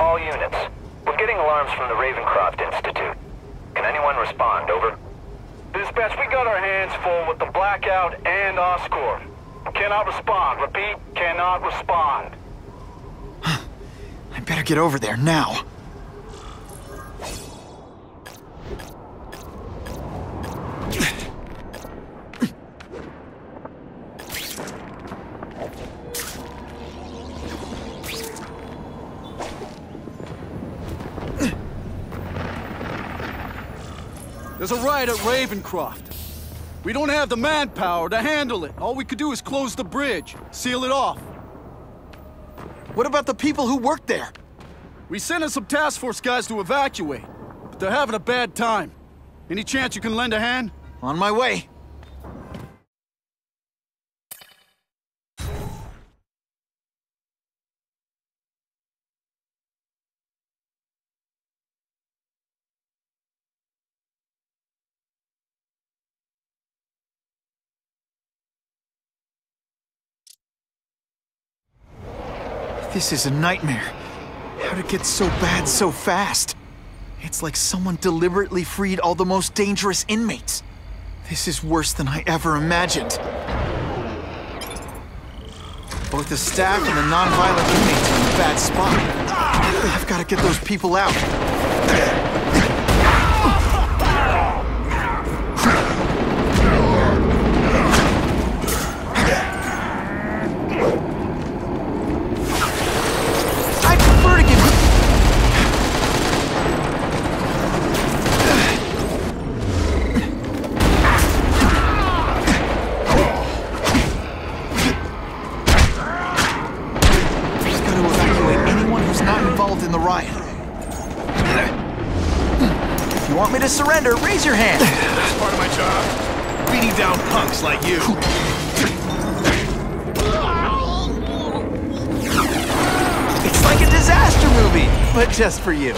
All units. We're getting alarms from the Ravencroft Institute. Can anyone respond? Over. Dispatch, we got our hands full with the Blackout and Oscorp. Cannot respond. Repeat, cannot respond. I better get over there now. There's a riot at Ravencroft. We don't have the manpower to handle it. All we could do is close the bridge, seal it off. What about the people who work there? We sent in some task force guys to evacuate, but they're having a bad time. Any chance you can lend a hand? On my way. This is a nightmare. How'd it get so bad so fast? It's like someone deliberately freed all the most dangerous inmates. This is worse than I ever imagined. Both the staff and the non-violent inmates are in a bad spot. I've got to get those people out. Down like you. It's like a disaster movie, but just for you.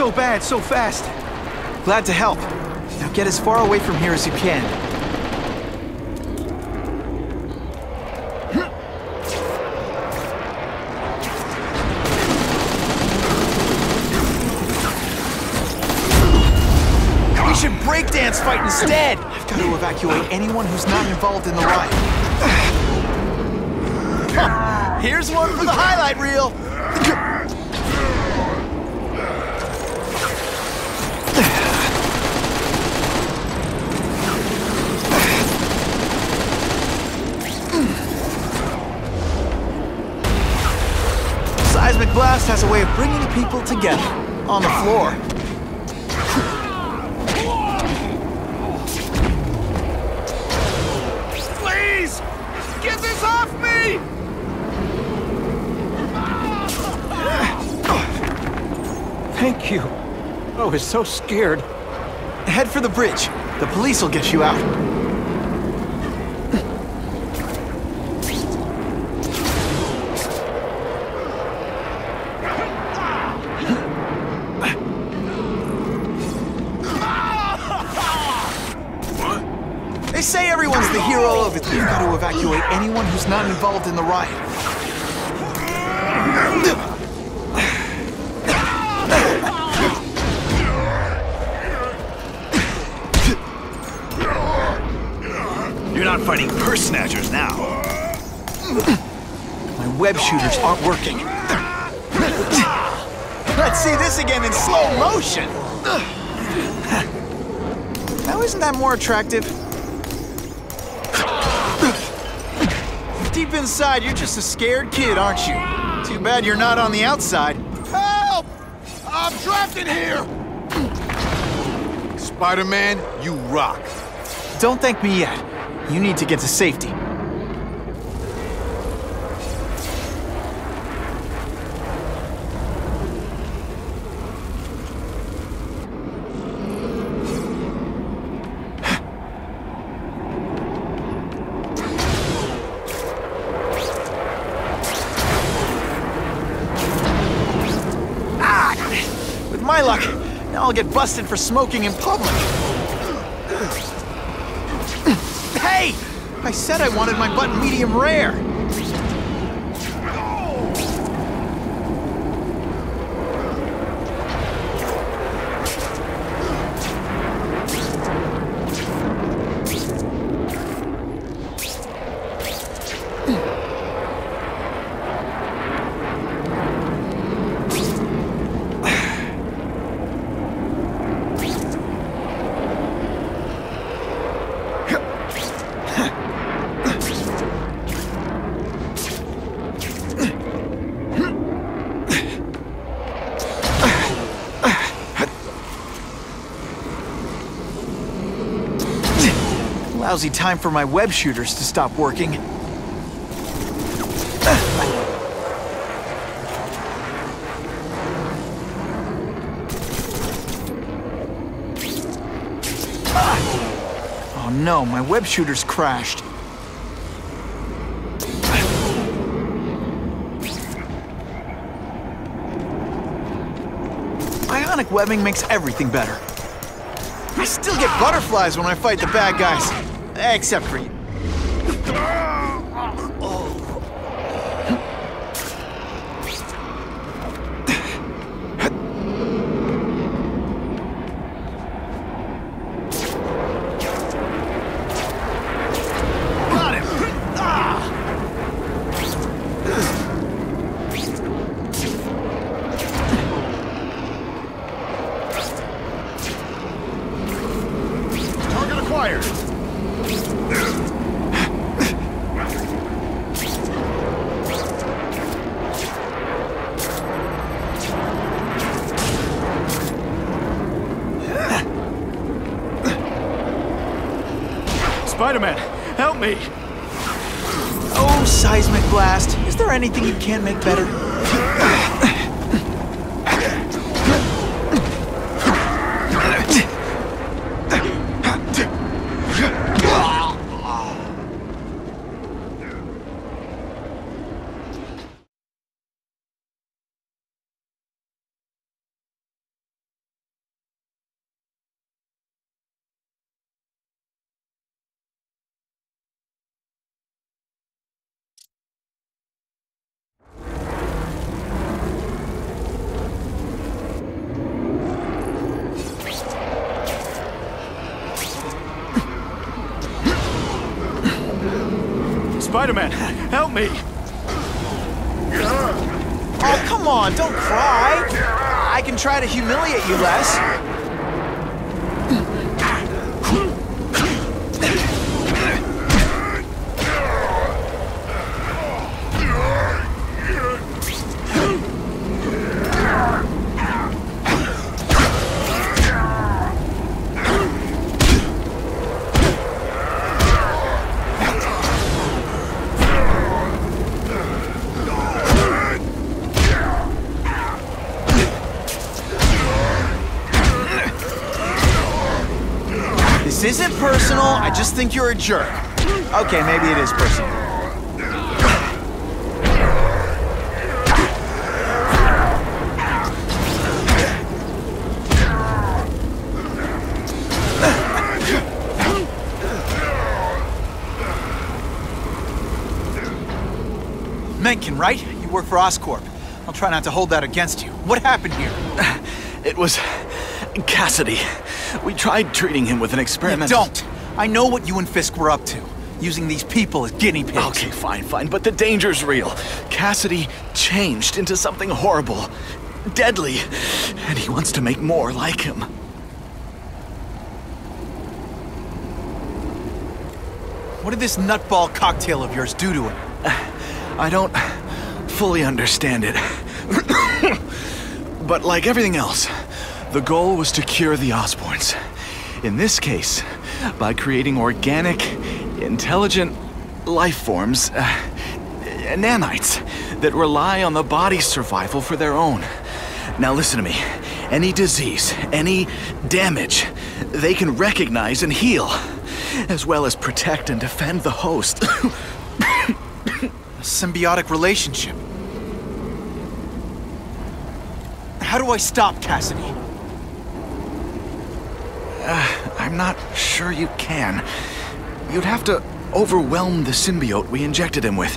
So bad so fast. Glad to help. Now get as far away from here as you can. We should breakdance fight instead! I've got to evacuate anyone who's not involved in the riot. Here's one for the highlight reel! Seismic Blast has a way of bringing people together on the floor. Please! Get this off me! Thank you. I was so scared. Head for the bridge. The police will get you out. The riot. You're not fighting purse snatchers now. My web shooters aren't working. Let's see this again in slow motion. Now, isn't that more attractive? Inside, you're just a scared kid, aren't you? Too bad you're not on the outside. Help! I'm trapped in here! Spider-Man, you rock. Don't thank me yet. You need to get to safety. Ah! With my luck, now I'll get busted for smoking in public. Hey! I said I wanted my butt medium rare. Lousy time for my web shooters to stop working. Oh no, my web shooters crashed. Ionic webbing makes everything better. I still get butterflies when I fight the bad guys. Except for you. Got him! Ah! Target acquired. Spider-Man, help me! Oh, seismic blast. Is there anything you can't make better? Spider-Man, help me! Oh, come on, don't cry. I can try to humiliate you less. Personal, I just think you're a jerk. Okay, maybe it is personal. Mencken, right? You work for Oscorp. I'll try not to hold that against you. What happened here? It was Kasady. We tried treating him with an You experiment. don't. I know what you and Fisk were up to. Using these people as guinea pigs. Okay, fine, fine, but the danger's real. Kasady changed into something horrible, deadly, and he wants to make more like him. What did this nutball cocktail of yours do to him? I don't fully understand it. but like everything else, the goal was to cure the Osborns. In this case, by creating organic, intelligent life forms, uh, nanites, that rely on the body's survival for their own. Now listen to me. Any disease, any damage, they can recognize and heal, as well as protect and defend the host. A symbiotic relationship. How do I stop Kasady? I'm not sure you can. You'd have to overwhelm the symbiote we injected him with.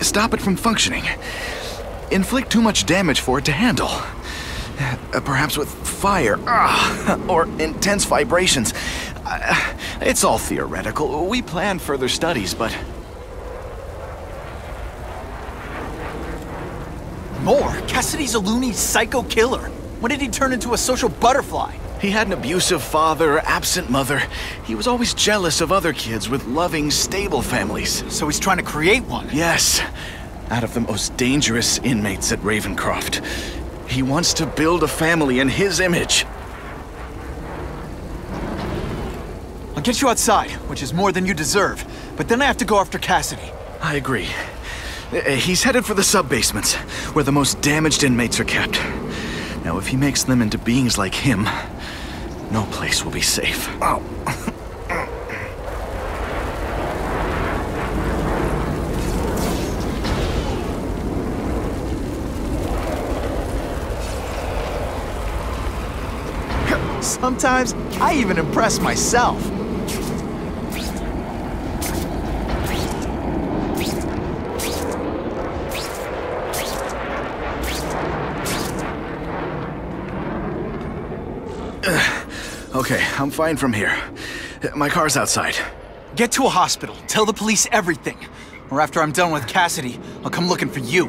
Stop it from functioning. Inflict too much damage for it to handle. Perhaps with fire, ah, or intense vibrations. It's all theoretical. We plan further studies, but More? Kasady's a loony psycho killer. When did he turn into a social butterfly? He had an abusive father, absent mother. He was always jealous of other kids with loving, stable families. So he's trying to create one. Yes, out of the most dangerous inmates at Ravencroft. He wants to build a family in his image. I'll get you outside, which is more than you deserve. But then I have to go after Kasady. I agree. Uh, He's headed for the sub-basements, where the most damaged inmates are kept. Now, if he makes them into beings like him, no place will be safe. Oh. Sometimes I even impress myself. Okay, I'm fine from here. My car's outside. Get to a hospital. Tell the police everything. Or after I'm done with Kasady, I'll come looking for you.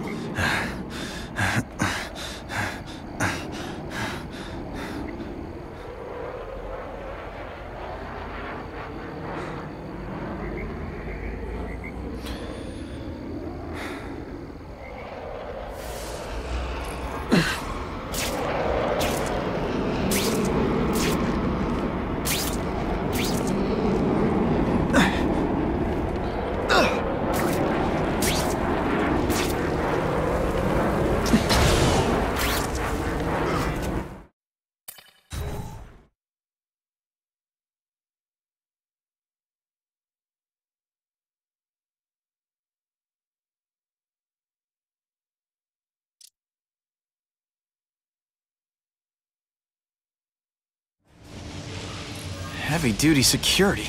Heavy duty security.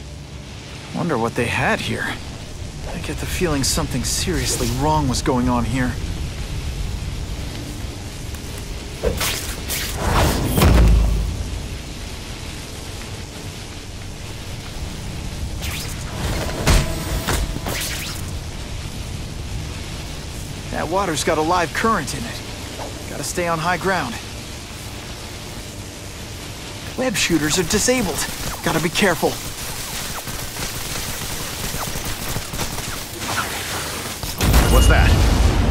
Wonder what they had here. I get the feeling something seriously wrong was going on here. That water's got a live current in it. Gotta stay on high ground. Web shooters are disabled. Gotta be careful. What's that?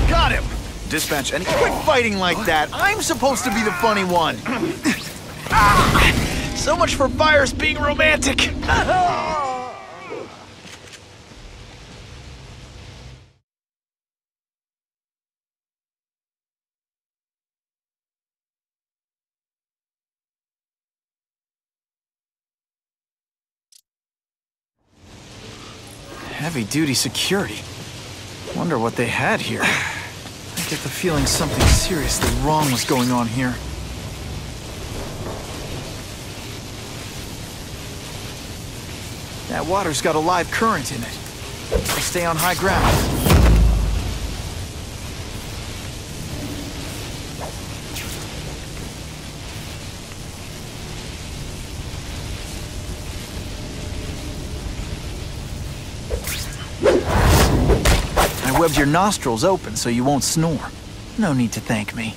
Got him! Dispatch any... Quit fighting like that. I'm supposed to be the funny one. Ah, so much for fires being romantic. Heavy duty security. Wonder what they had here. I get the feeling something seriously wrong was going on here. That water's got a live current in it. I'll stay on high ground. Your nostrils open so you won't snore. No need to thank me.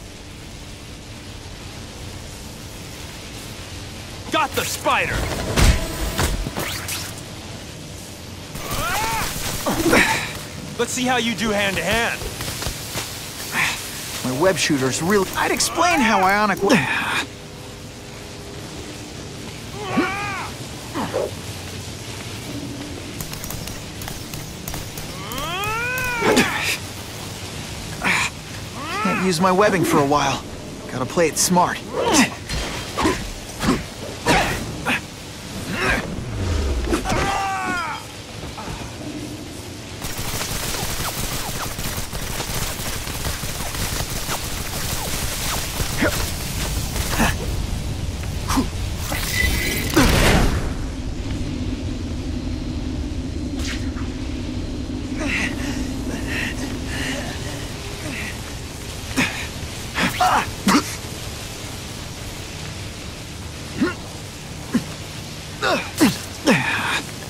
Got the spider! Let's see how you do hand to hand. My web shooter's real. I'd explain how ionic. Use my webbing for a while. Gotta play it smart.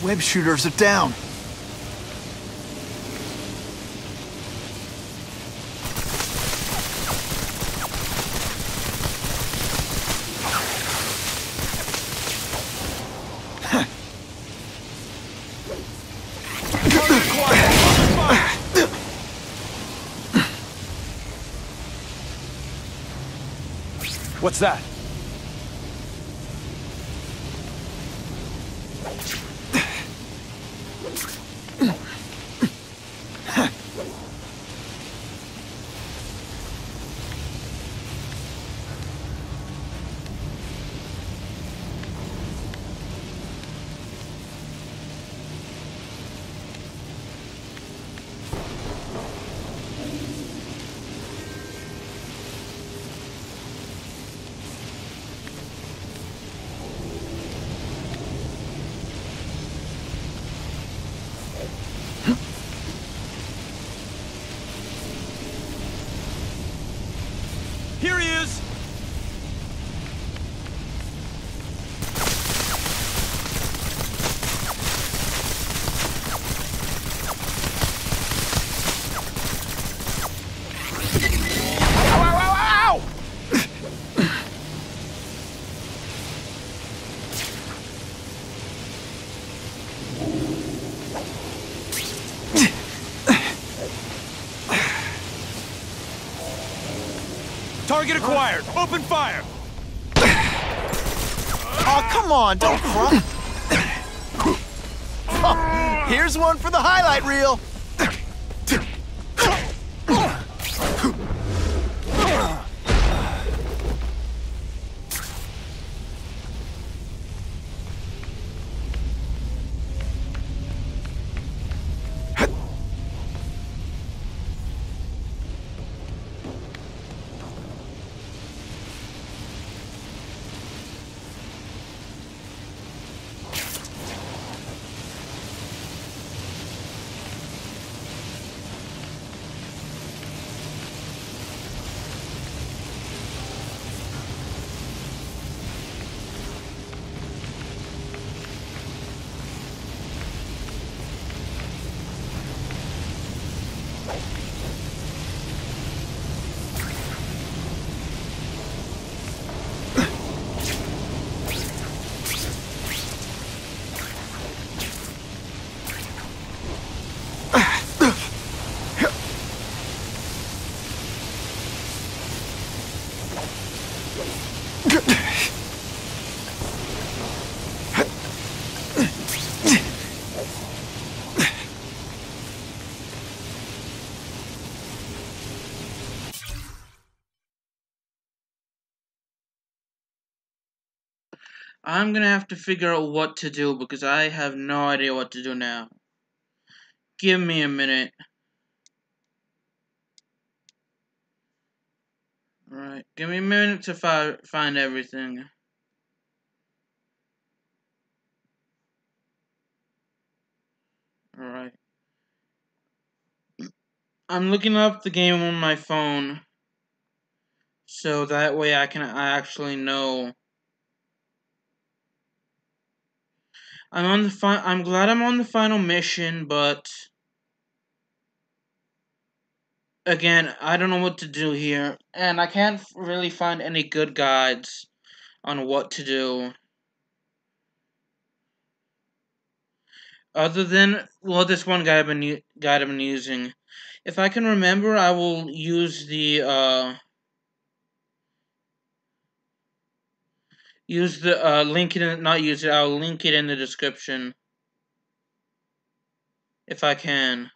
Web shooters are down. What's that? Target acquired! Open fire! Oh, come on, don't cry. Here's one for the highlight reel. I'm gonna have to figure out what to do because I have no idea what to do now. Give me a minute. Alright, give me a minute to fi find everything. Alright. I'm looking up the game on my phone. So that way I can actually know. I'm on the fi- I'm glad I'm on the final mission, but again, I don't know what to do here, and I can't really find any good guides on what to do. Other than well, this one guide I've been guide I've been using. If I can remember, I will use the uh, Use the uh, link it, in, not use it, I'll link it in the description. If I can.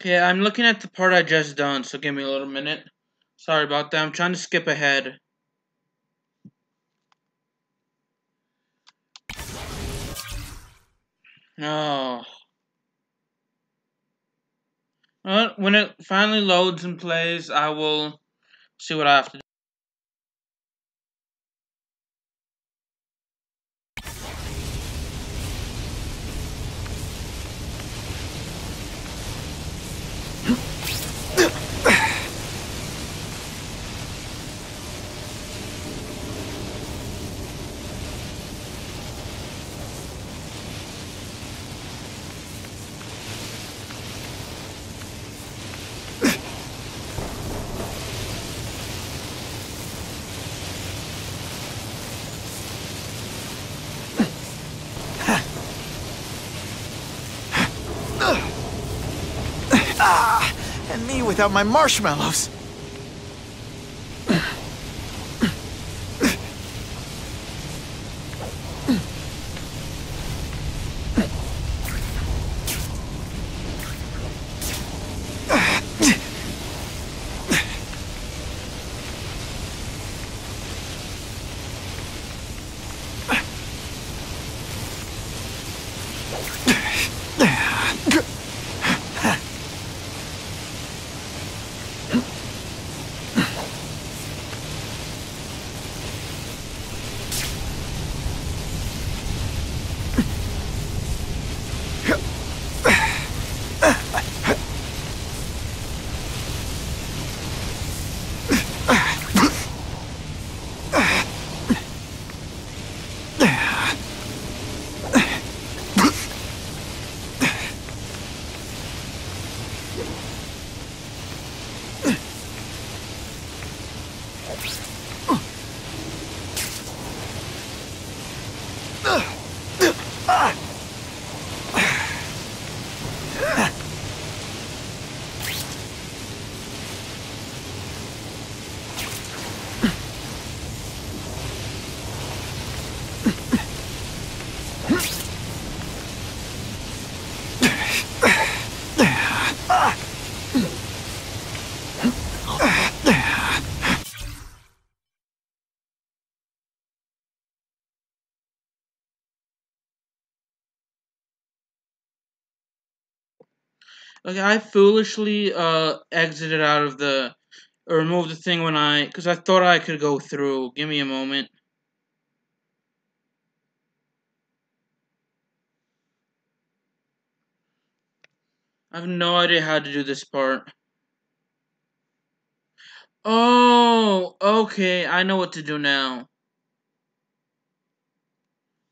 Okay, I'm looking at the part I just done, so give me a little minute. Sorry about that, I'm trying to skip ahead. No. Well, when it finally loads and plays, I will see what I have to do. Ah, and me without my marshmallows. Okay, I foolishly uh exited out of the or removed the thing when I because I thought I could go through. Give me a moment. I have no idea how to do this part. Oh, okay. I know what to do now.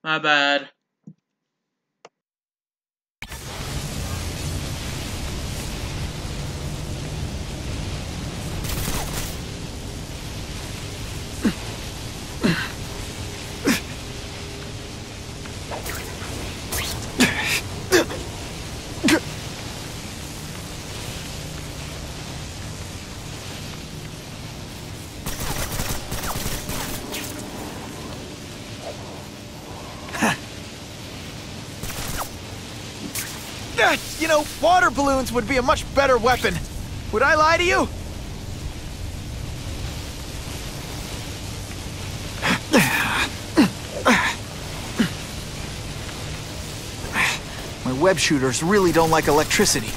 My bad. Ah, You know, water balloons would be a much better weapon. Would I lie to you? My web shooters really don't like electricity.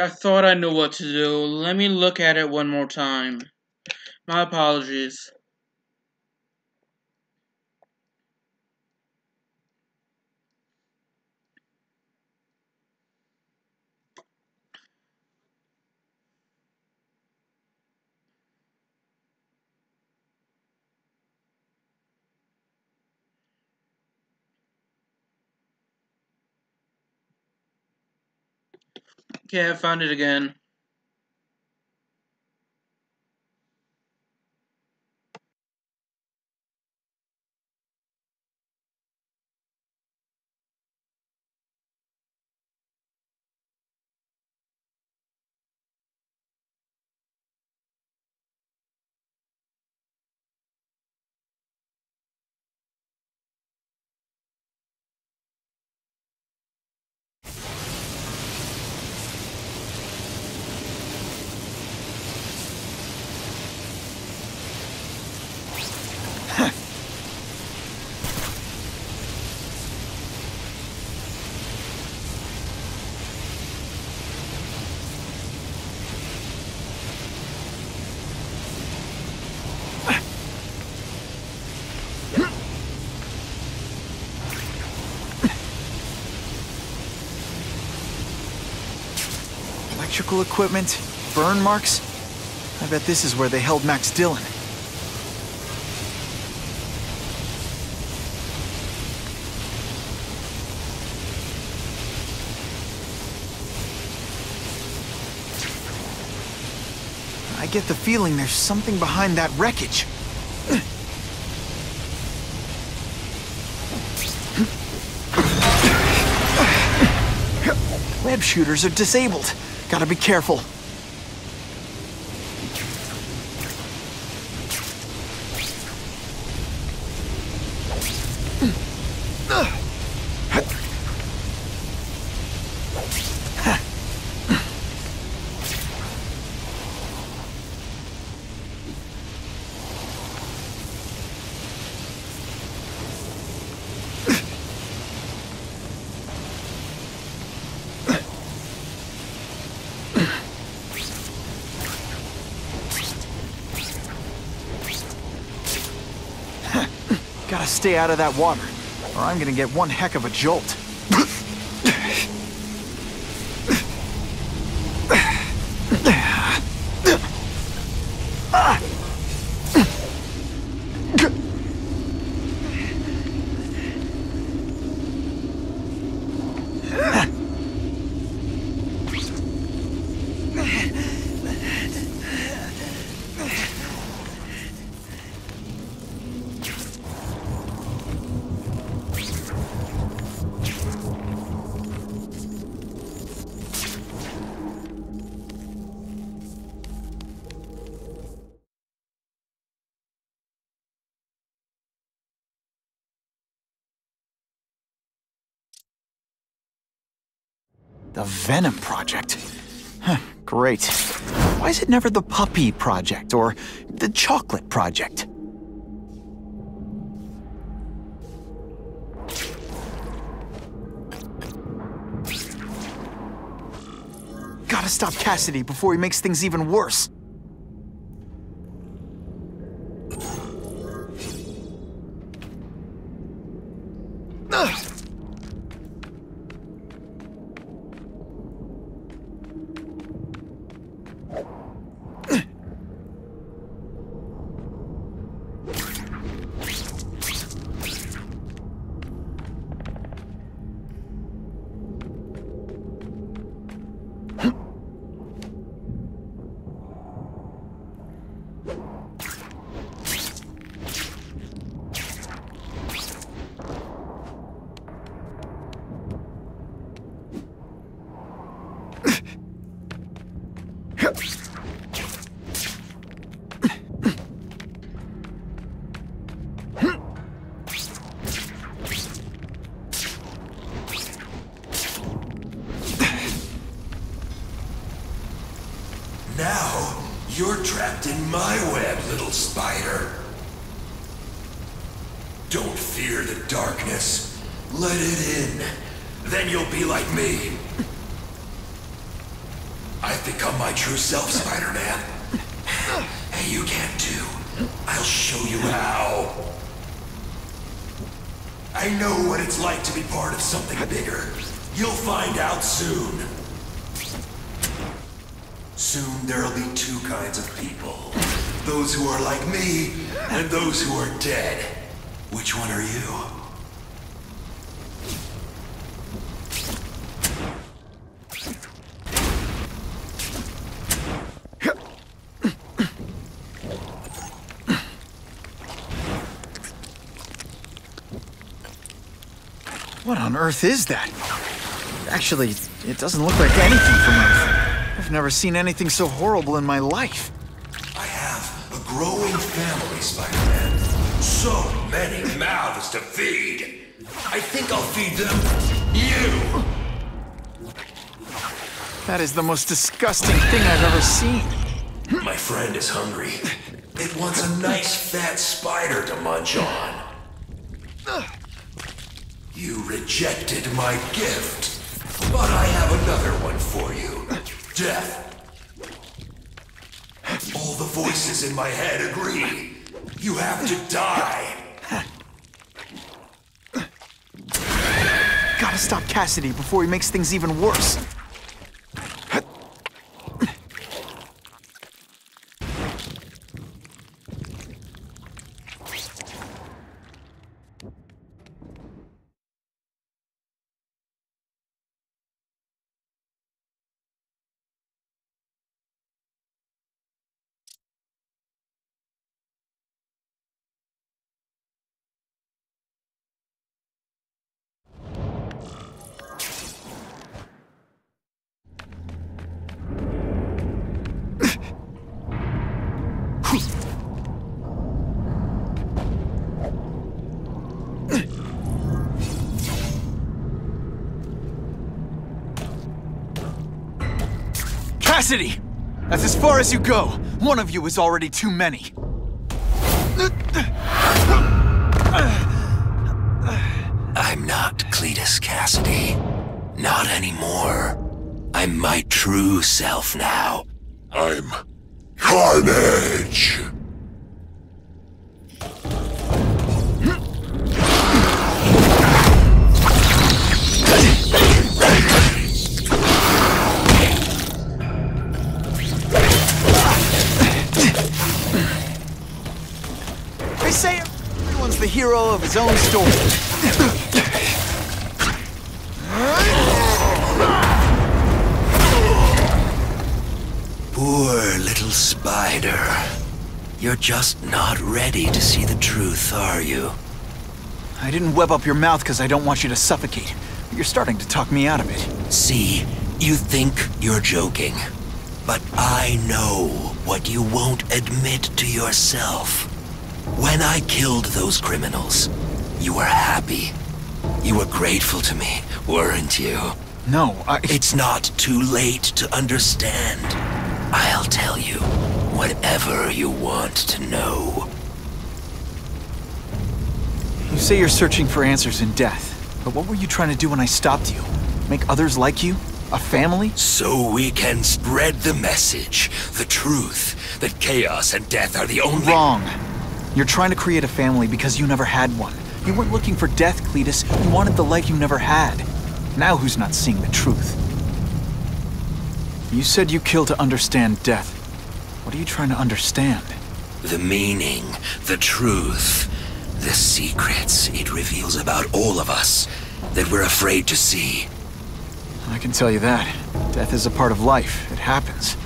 I thought I knew what to do. Let me look at it one more time. My apologies. Okay, I found it again. Electrical equipment, burn marks. I bet this is where they held Max Dillon. I get the feeling there's something behind that wreckage. Web shooters are disabled. Gotta be careful. Gotta stay out of that water, or I'm gonna get one heck of a jolt. The Venom Project. Huh, great. Why is it never the Puppy Project or the Chocolate Project? Gotta stop Kasady before he makes things even worse. Trapped in my web, little spider. Don't fear the darkness. Let it in. Then you'll be like me. I've become my true self, Spider-Man. Hey, you can't too. I'll show you how. I know what it's like to be part of something bigger. You'll find out. Soon there'll be two kinds of people. Those who are like me, and those who are dead. Which one are you? What on earth is that? Actually, it doesn't look like anything from Earth. I've never seen anything so horrible in my life. I have a growing family, Spider-Man. So many mouths to feed. I think I'll feed them you. That is the most disgusting thing I've ever seen. My friend is hungry. It wants a nice fat spider to munch on. You rejected my gift, but I have another one for you. Death. All the voices in my head agree. You have to die. Gotta stop Kasady before he makes things even worse. Kasady! That's as far as you go. One of you is already too many. I'm not Cletus Kasady. Not anymore. I'm my true self now. I'm Carnage! Hero of his own story. Poor little spider. You're just not ready to see the truth, are you? I didn't web up your mouth because I don't want you to suffocate. But you're starting to talk me out of it. See, you think you're joking. But I know what you won't admit to yourself. When I killed those criminals, you were happy. You were grateful to me, weren't you? No, I... It's not too late to understand. I'll tell you whatever you want to know. You say you're searching for answers in death. But what were you trying to do when I stopped you? Make others like you? A family? So we can spread the message, the truth, that chaos and death are the only- Wrong. You're trying to create a family because you never had one. You weren't looking for death, Cletus. You wanted the life you never had. Now who's not seeing the truth? You said you kill to understand death. What are you trying to understand? The meaning, the truth, the secrets it reveals about all of us that we're afraid to see. I can tell you that. Death is a part of life. It happens.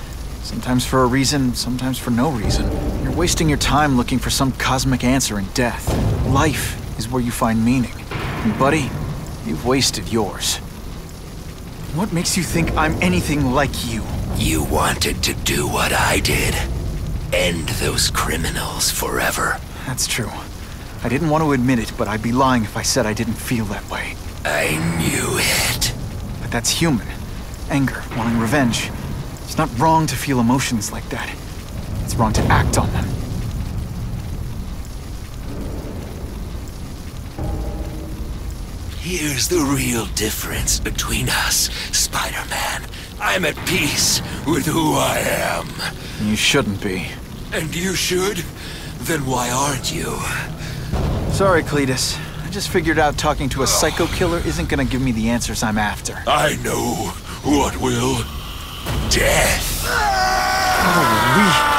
Sometimes for a reason, sometimes for no reason. Wasting your time looking for some cosmic answer in death. Life is where you find meaning. And buddy, you've wasted yours. What makes you think I'm anything like you? You wanted to do what I did. End those criminals forever. That's true. I didn't want to admit it, but I'd be lying if I said I didn't feel that way. I knew it. But that's human. Anger, wanting revenge. It's not wrong to feel emotions like that. It's wrong to act on them. Here's the real difference between us, Spider-Man. I'm at peace with who I am. You shouldn't be. And you should? Then why aren't you? Sorry, Cletus. I just figured out talking to a psycho killer isn't gonna give me the answers I'm after. I know what will. Death. Holy.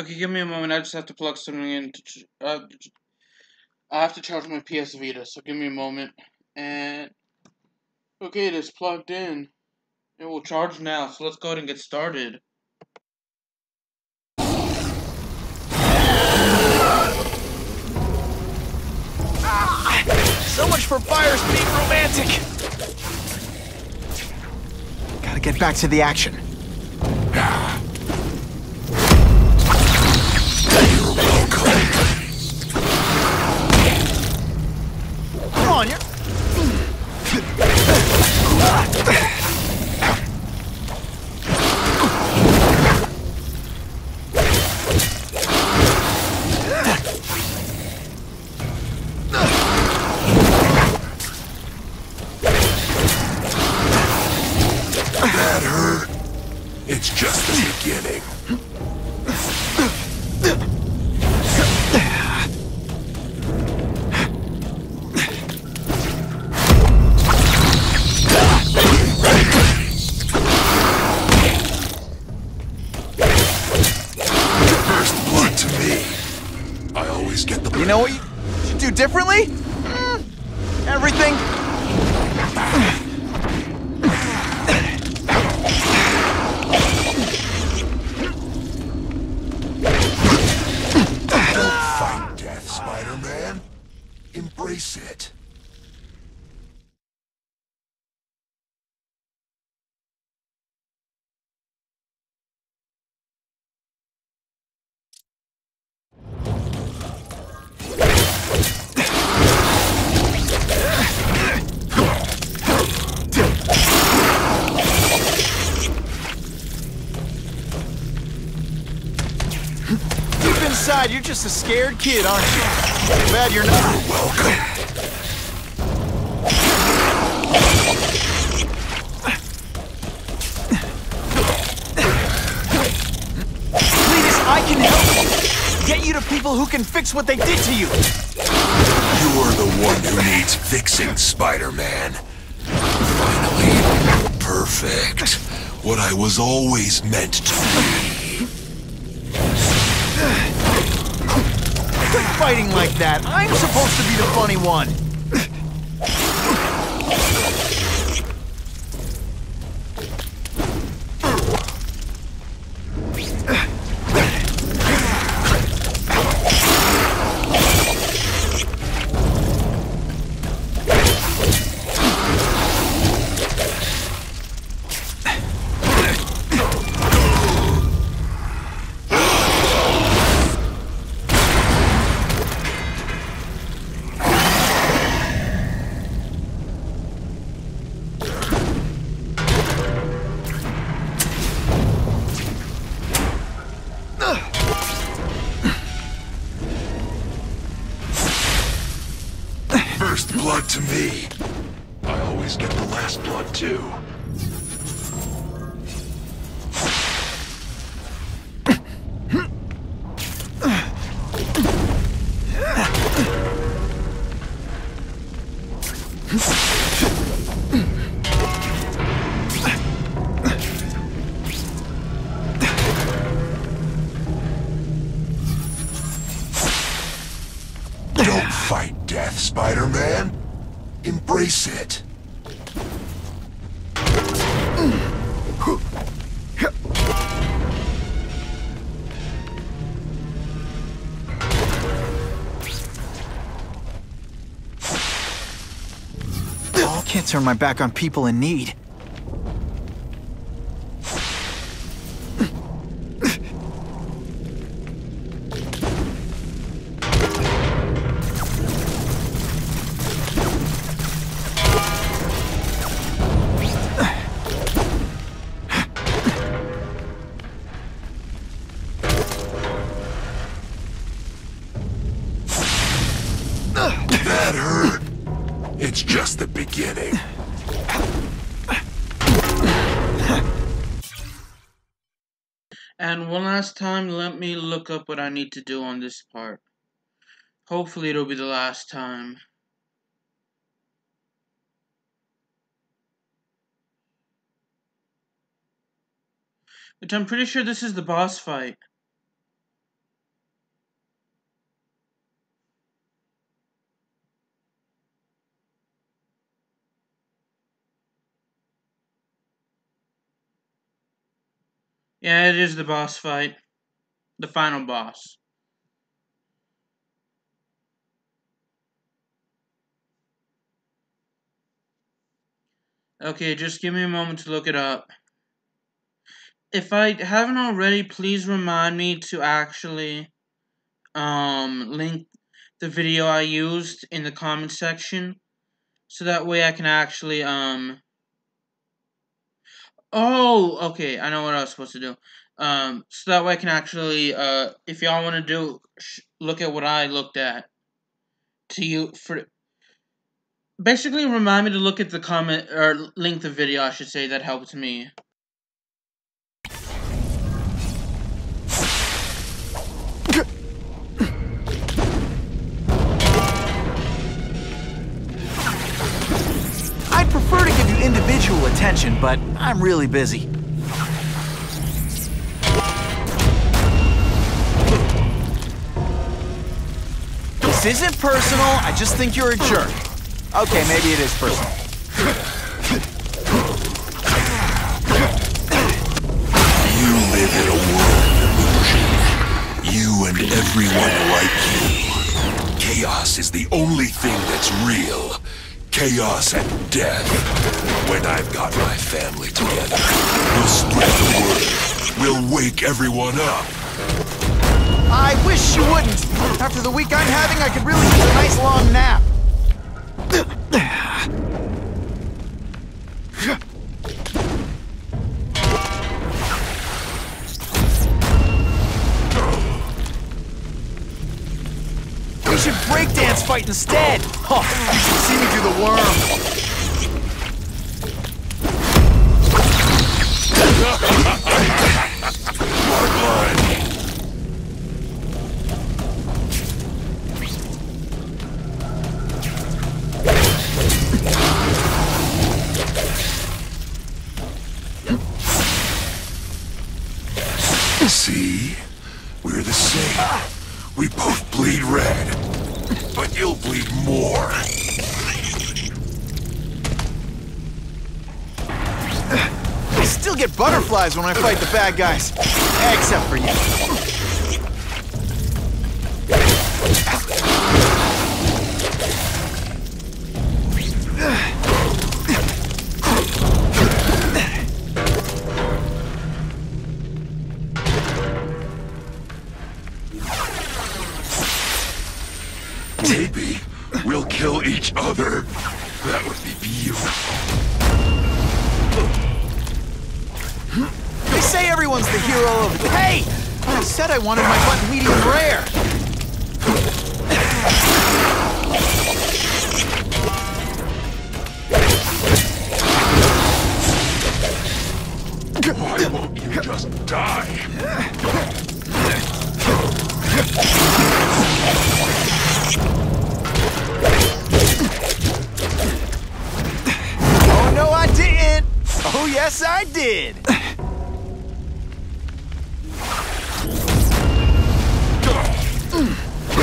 Okay, give me a moment. I just have to plug something in. Uh, I have to charge my PS Vita, so give me a moment. And okay, it is plugged in. It will charge now, so let's go ahead and get started. So much for fires being romantic! Gotta get back to the action. You're just a scared kid, aren't you? Bad you're not. Welcome. Cletus, I can help you. Get you to people who can fix what they did to you. You're the one who needs fixing, Spider-Man. Finally, perfect. What I was always meant to be. Fighting like that. I'm supposed to be the funny one. Death, Spider-Man. Embrace it. Oh, I can't turn my back on people in need. Up what I need to do on this part. Hopefully it'll be the last time. Which I'm pretty sure this is the boss fight. Yeah, it is the boss fight. The final boss. Okay, just give me a moment to look it up. If I haven't already, please remind me to actually um, link the video I used in the comment section. So that way I can actually um, Oh, okay. I know what I was supposed to do. Um, so that way I can actually, uh, if y'all want to do, look at what I looked at. To you for. Basically, remind me to look at the comment or link the video. I should say that helped me. I'd prefer to give you individual attention, but I'm really busy. This isn't personal, I just think you're a jerk. Okay, maybe it is personal. You live in a world of illusion. You and everyone like you. Chaos is the only thing that's real. Chaos and death. When I've got my family together, we'll spread the word. We'll wake everyone up. I wish you wouldn't. After the week I'm having, I could really use a nice long nap. We should breakdance fight instead. Oh, you should see me do the worm. See? when I fight the bad guys. Except for you.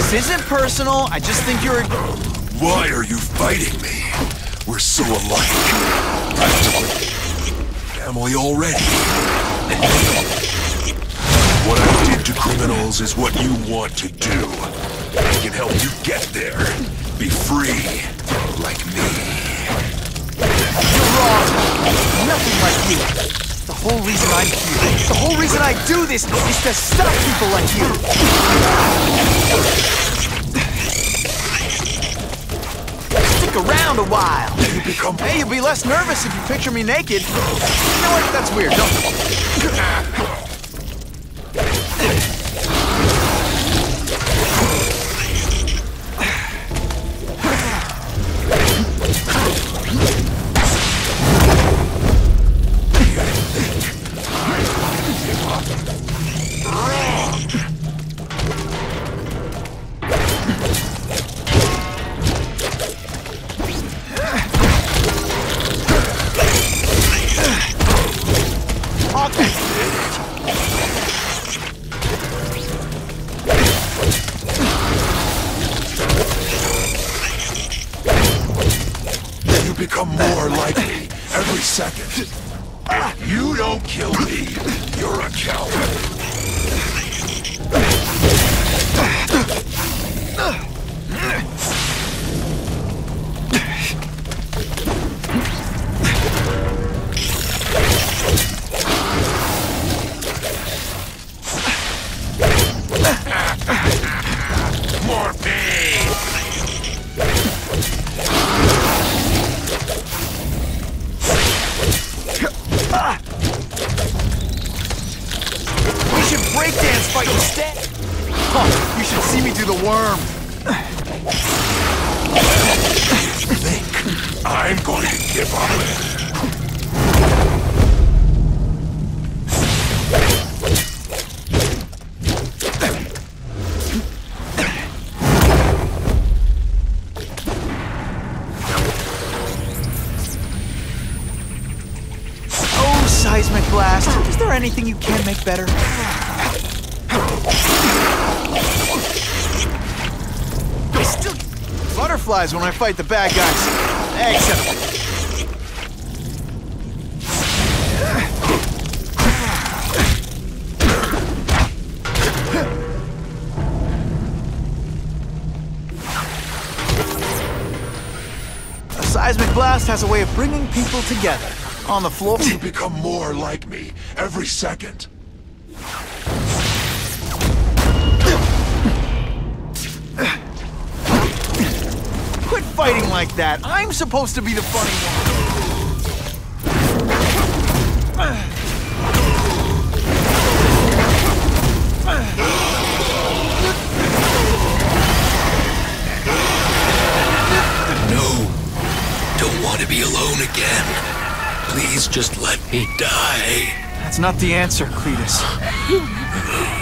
This isn't personal. I just think you're... Why are you fighting me? We're so alike. Practically family already. What I did to criminals is what you want to do. I can help you get there. Be free, like me. You're wrong. Nothing like you. The whole reason I'm here, the whole reason I do this is to stop people like you. Stick around a while. You become Hey, you'll be less nervous if you picture me naked. You know what? That's weird. Don't. You fight the bad guys. Except seismic blast has a way of bringing people together. On the floor. You become more like me every second. Like that. I'm supposed to be the funny No. Don't want to be alone again. Please just let me die. That's not the answer, Cletus.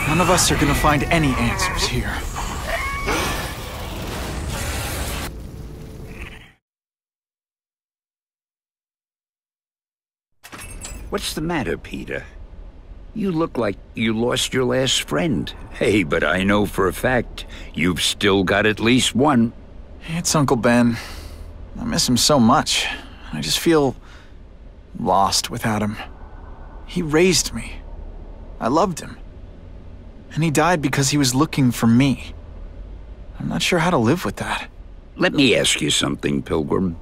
None of us are gonna find any answers here. What's the matter, Peter? You look like you lost your last friend. Hey, but I know for a fact you've still got at least one. It's Uncle Ben. I miss him so much. I just feel lost without him. He raised me. I loved him. And he died because he was looking for me. I'm not sure how to live with that. Let me ask you something, Pilgrim.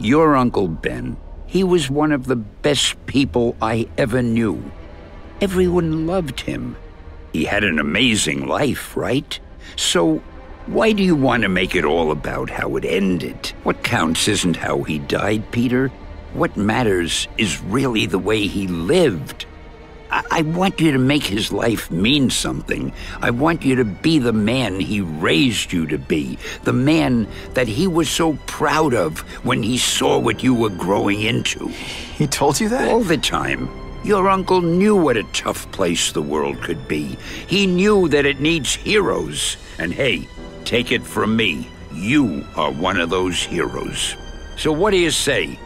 Your Uncle Ben, he was one of the best people I ever knew. Everyone loved him. He had an amazing life, right? So, why do you want to make it all about how it ended? What counts isn't how he died, Peter. What matters is really the way he lived. I, I want you to make his life mean something. I want you to be the man he raised you to be. The man that he was so proud of when he saw what you were growing into. He told you that? All the time. Your uncle knew what a tough place the world could be. He knew that it needs heroes. And hey, take it from me, you are one of those heroes. So what do you say?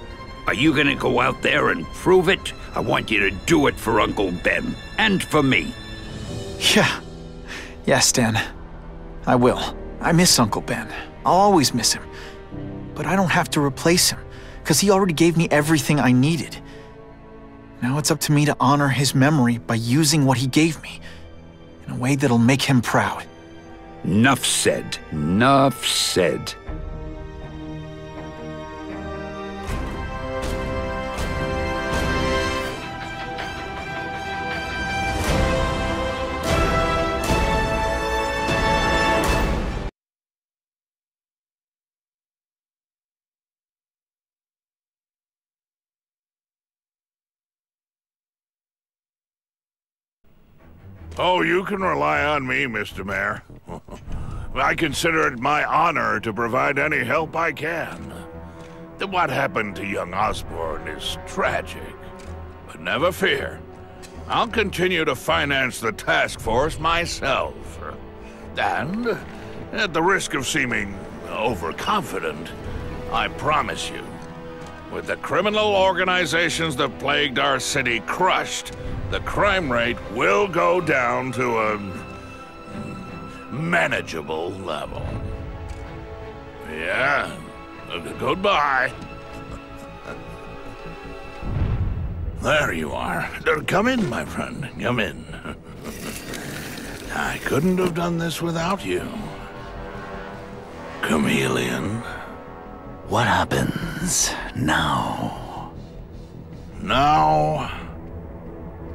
Are you gonna go out there and prove it? I want you to do it for Uncle Ben. And for me. Yeah. Yes, Dan. I will. I miss Uncle Ben. I'll always miss him. But I don't have to replace him, because he already gave me everything I needed. Now it's up to me to honor his memory by using what he gave me in a way that'll make him proud. Nuff said. Nuff said. Oh, you can rely on me, Mr. Mayor. I consider it my honor to provide any help I can. What happened to young Osborn is tragic. But never fear. I'll continue to finance the task force myself. And, at the risk of seeming overconfident, I promise you, with the criminal organizations that plagued our city crushed, the crime rate will go down to a manageable level. Yeah, goodbye. There you are. Uh, Come in, my friend. Come in. I couldn't have done this without you. Chameleon. What happens now? Now,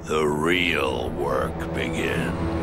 the real work begins.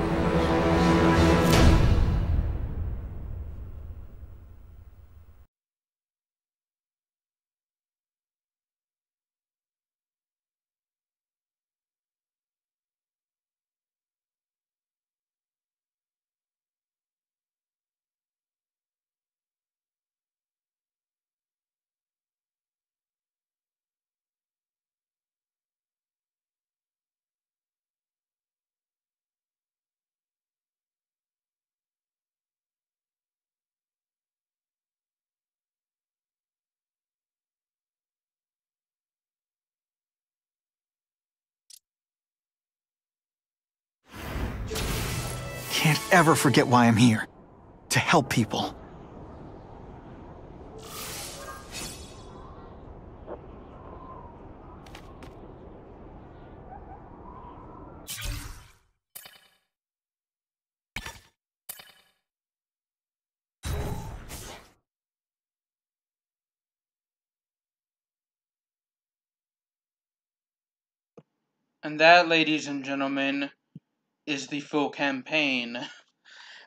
Can't ever forget why I'm here. To help people. And that, ladies and gentlemen, is the full campaign.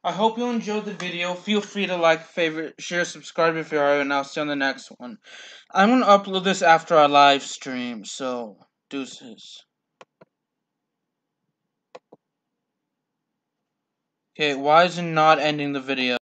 I hope you enjoyed the video. Feel free to like, favorite, share, subscribe if you are, and I'll see you on the next one. I'm going to upload this after our live stream, so deuces. Okay, why is it not ending the video?